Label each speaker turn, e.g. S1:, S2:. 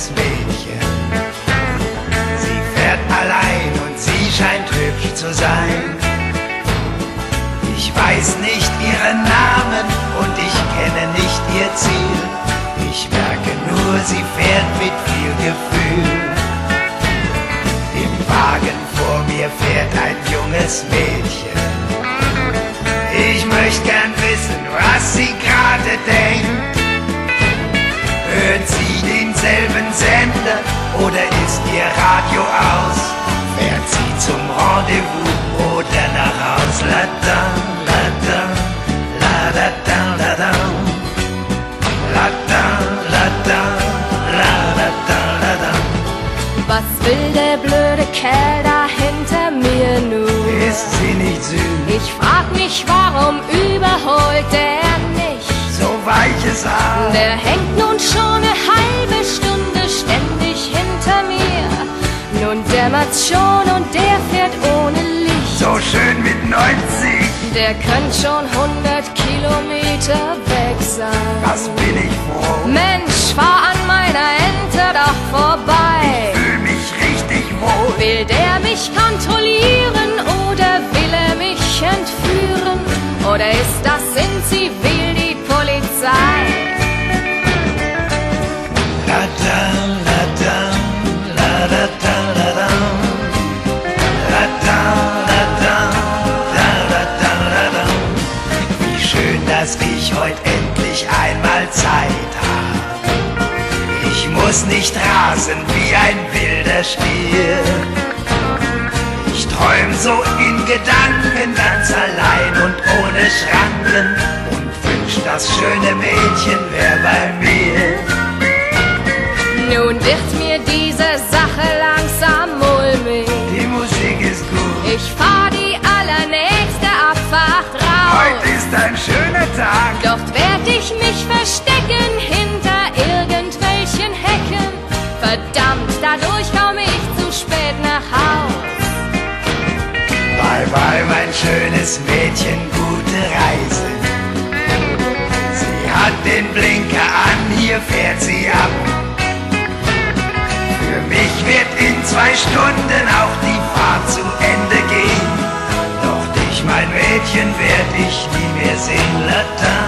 S1: kleines Mädchen. Sie fährt allein und sie scheint hübsch zu sein. Ich weiß nicht ihren Namen und ich kenne nicht ihr Ziel. Ich merke nur, sie fährt mit viel Gefühl. Im Wagen vor mir fährt ein junges Mädchen. Ich möchte gern wissen, was sie gerade denkt. Sender oder ist ihr Radio aus? Fährt sie zum Rendezvous oder nach Haus? La da, la da, la da da, la da. La da, la da, la da da, la da.
S2: Was will der blöde Kerl da hinter mir nun? Ist
S1: sie nicht süß?
S2: Ich frag mich, warum überholt der nicht?
S1: So weiches Haar. Der
S2: hängt nun schon eine halbe Dämmert's schon und der fährt ohne Licht. So
S1: schön mit 90.
S2: Der könnte schon 100 Kilometer weg sein. Was bin
S1: ich froh.
S2: Mensch, fahr an meiner Ente doch vorbei.
S1: Fühl mich richtig wohl.
S2: Will der mich kontrollieren
S1: Zeit hab. Ich muss nicht rasen wie ein wilder Stier. Ich träum so in Gedanken ganz allein und ohne Schranken und wünsch, das schöne Mädchen wär bei mir.
S2: Nun wird mir diese Sache langsam
S1: mein schönes Mädchen, gute Reise. Sie hat den Blinker an, hier fährt sie ab. Für mich wird in zwei Stunden auch die Fahrt zu Ende gehen. Doch dich, mein Mädchen, werd ich nie mehr sehen. La da, la da.